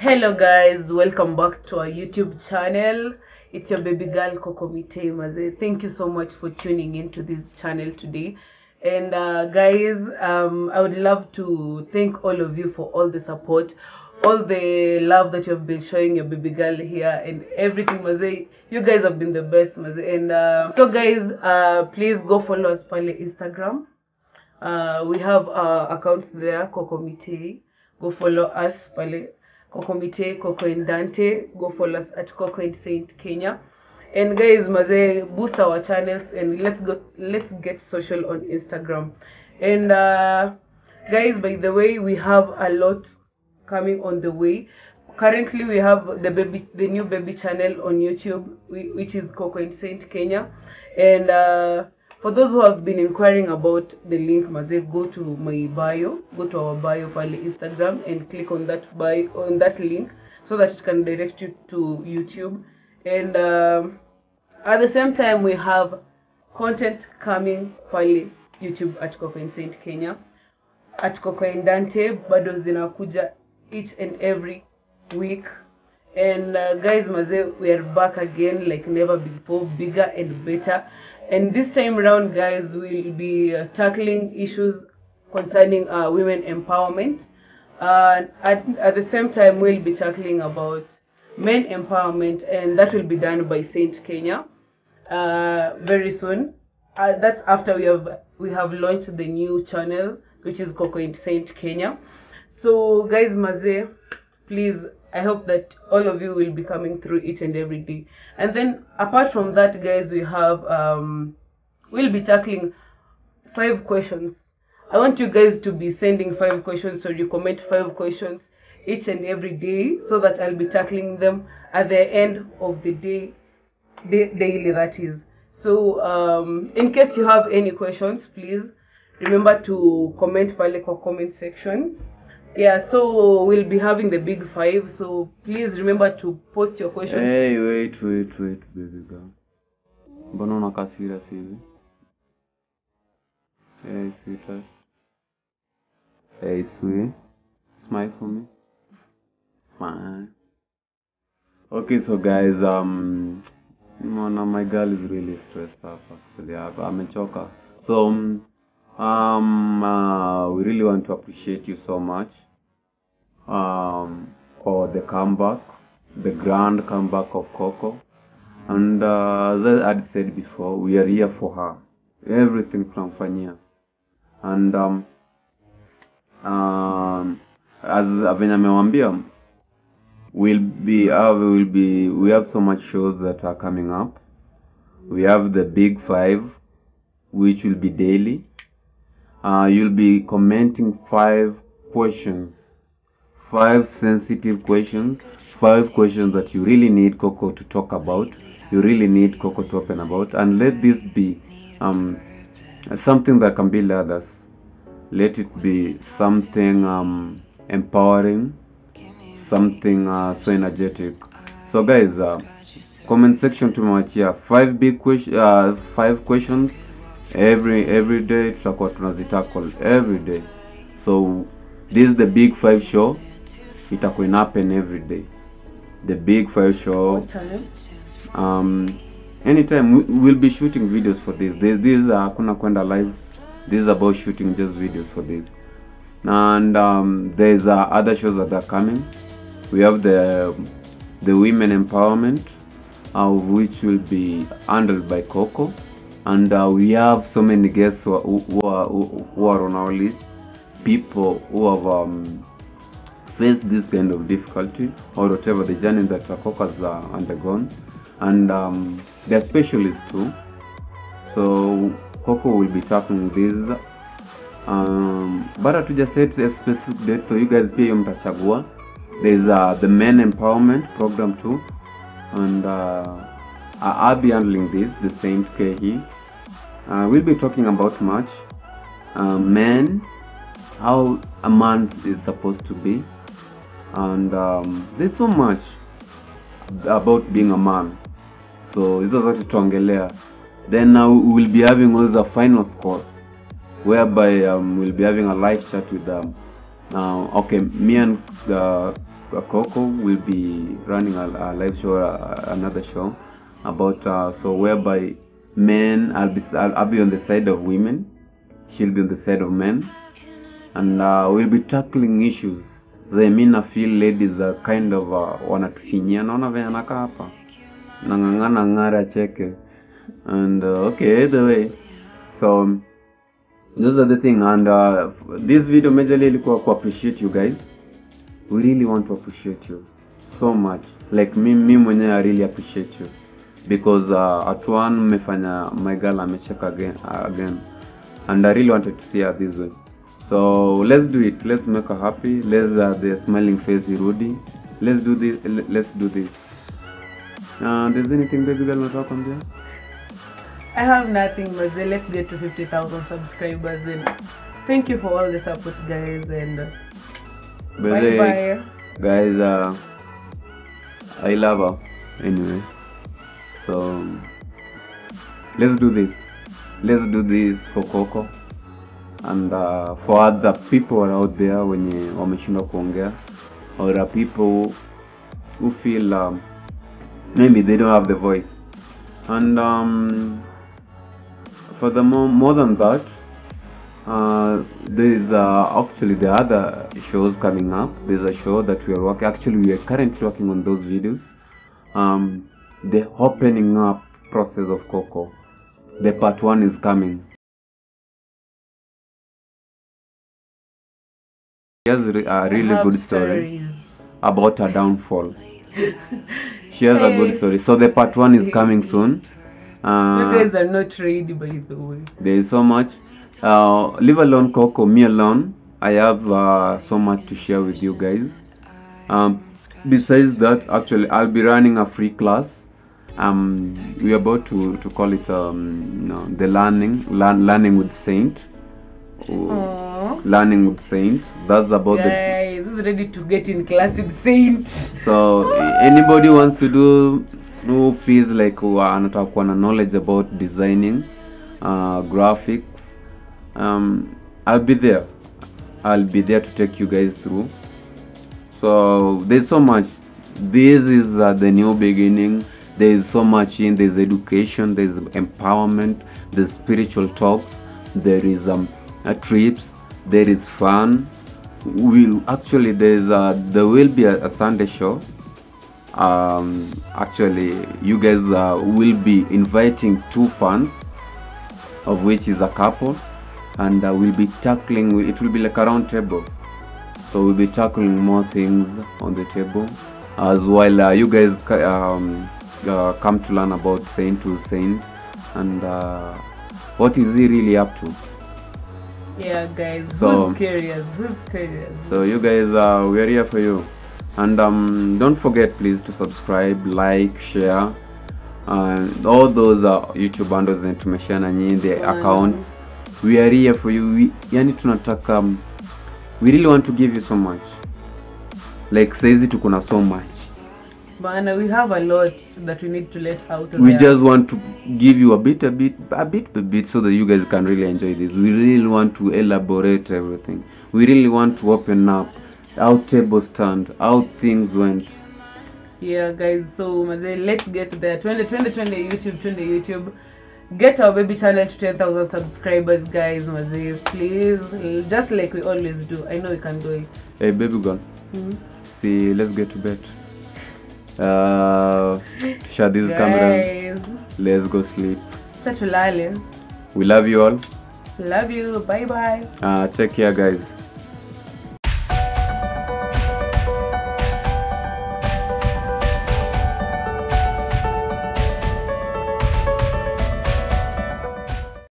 Hello guys, welcome back to our YouTube channel. It's your baby girl Koko Mitei Maze. Thank you so much for tuning into this channel today. And uh, guys, um, I would love to thank all of you for all the support, all the love that you have been showing your baby girl here, and everything Maze. You guys have been the best Maze. And uh, so guys, uh, please go follow us on Instagram. Uh, we have accounts there, Koko Mitei. Go follow us pale Koko and Dante. Go follow us at Koko and Saint Kenya. And guys, maze boost our channels and let's go let's get social on Instagram. And uh, guys, by the way, we have a lot coming on the way. Currently, we have the baby the new baby channel on YouTube, which is Koko and Saint Kenya. And uh, for those who have been inquiring about the link, maze go to my bio, go to our bio pale Instagram and click on that bio on that link so that it can direct you to YouTube. And um, at the same time, we have content coming pale YouTube at Koko and Saint Kenya at Koko and Dante bado zinakuja each and every week. And uh, guys, maze, we are back again like never before, bigger and better. And this time around, guys, we'll be uh, tackling issues concerning uh, women empowerment. Uh, at, at the same time, we'll be tackling about men empowerment, and that will be done by Saint Kenya uh, very soon. Uh, that's after we have we have launched the new channel, which is Koko in Saint Kenya. So, guys, Maze, please, I hope that all of you will be coming through each and every day. And then, apart from that, guys, we have um, we'll be tackling five questions. I want you guys to be sending five questions, so you comment five questions each and every day, so that I'll be tackling them at the end of the day, da- daily. That is. So, um, in case you have any questions, please remember to comment pale kwa comment section. Yeah, so we'll be having the big five. So please remember to post your questions. Hey, wait, wait, wait, baby girl. Mbona unakaa serious? Hey, sweetheart. Hey, sweet. Smile for me. Smile. Okay, so guys, um, Mona, my girl is really stressed up actually. Ame- Amechoka. So, um, um, uh, we really want to appreciate you so much um, for the comeback, the grand comeback of Koko. And uh, as I had said before, we are here for her. Everything from tunamfanyia. And um, um, as venye we'll be, uh, we will be, we have so much shows that are coming up. We have the big five, which will be daily. Uh, you'll be commenting five questions, five sensitive questions, five questions that you really need Koko to talk about. You really need Koko to open about, and let this be um, something that can build others. Let it be something um, empowering, something uh, so energetic. So, guys, uh, comment section to tumewachia five big question, uh, five questions every every day tutakuwa tunazitackle every day so this is the big five show itakuwa happen every day. The big five show um anytime we, we'll be shooting videos for this. This, this uh, hakuna kwenda live. This is about shooting just videos for this. And um, there's uh, other shows that are coming. We have the the women empowerment of which will be handled by koko. And uh, we have so many guests who are, who, who are, who, who are on our list. People who have um, faced this kind of difficulty or whatever the journey that Koko has uh, undergone. And um, they're specialists too. So Koko will be tackling this. Um, but hatuja set a specific date so you guys pia mtachagua. There's uh, the men empowerment program too. And uh, I- I'll be handling this the same K here uh, we'll be talking about much uh, men how a man is supposed to be and um, there's so much about being a man. So hizo zote tutaongelea then uh, we will be having also a final score whereby um, we'll be having a live chat with um, uh, okay me and uh, uh, Koko will be running a, a live show, uh, another show about uh, so whereby men I'll be I'll, I'll be on the side of women, she'll be on the side of men, and uh, we'll be tackling issues. The feel ladies are kind of uh, wanatufinyia, naona venye anakaa hapa. Nang'ang'ana ng'ara cheke and uh, okay the way. So those are the thing. And uh, this video majorly ilikuwa you guys. We really want to appreciate you so much. Like mi, mi mwenyewe i really appreciate you. Because uh, at one mmefanya my girl amecheka again, again. And i really wanted to see her this way so let's do it let's make her happy let's uh, the smiling face irudi let's do this let's do this uh, there's anything baby girl unataka kuambia I have nothing, Maze. Let's get to 50,000 subscribers. And thank you for all the support, guys. And uh, bye bye. guys uh, i love her anyway so let's do this let's do this for koko and uh, for other people out there wenye wameshindwa kuongea or are people who feel um, maybe they don't have the voice and um, for the more, more than that uh, there is uh, actually the other shows coming up. There's a show that we are working. Actually, we are currently working on those videos. Um, the opening up process of Coco. The part one is coming. Has a really good story stories. about her downfall. She has a good story. So the part one is coming soon. You Uh, guys are not ready, by the way. there is so much uh, leave alone koko me alone i have uh, so much to share with you guys um, besides that actually i'll be running a free class um, we're about to, to call it um, you know, the learning learn, learning with saint Learning with saint. That's about the Guys, ready to get in class with Saint? so anybody wants to do who feels like anataka kuwa na knowledge about designing uh, graphics um, i'll be there. I'll be there to take you guys through. So there's so much. This is uh, the new beginning. There's so much in. There's education. There's empowerment. There's spiritual talks. There is um uh, trips there is fun. Will actually there's a there will be a, a sunday show. Um actually you guys uh, will be inviting two fans of which is a couple and uh, we'll be tackling it will be like a round table. So we'll be tackling more things on the table. As while uh, you guys um, uh, come to learn about saint to saint and uh, what is he really up to Yeah, guys. So- who's curious? Who's curious? so you guys uh, we are here for you and um, don't forget please to subscribe like share and all those uh, youtube handles and na nyinyi the Mm. accounts we are here for you we, yani tunataka um, we really want to give you so much like saizi tuko na so much Bana, we have a lot that we need to let out. we there. just want to give you a bit a bit a bit a bit so that you guys can really enjoy this we really want to elaborate everything we really want to open up how tables stand how things went Yeah, guys. So, let's get there. 20, 20, 20 YouTube, 20 YouTube. Get our baby channel to 10,000 subscribers, guys. Maze, please. Just like we always do. I know we can do it. hey baby girl Mhm. see let's get to bed uh share these cameras let's go sleep acha tulale. we love you all Love you. Bye bye. uh take care guys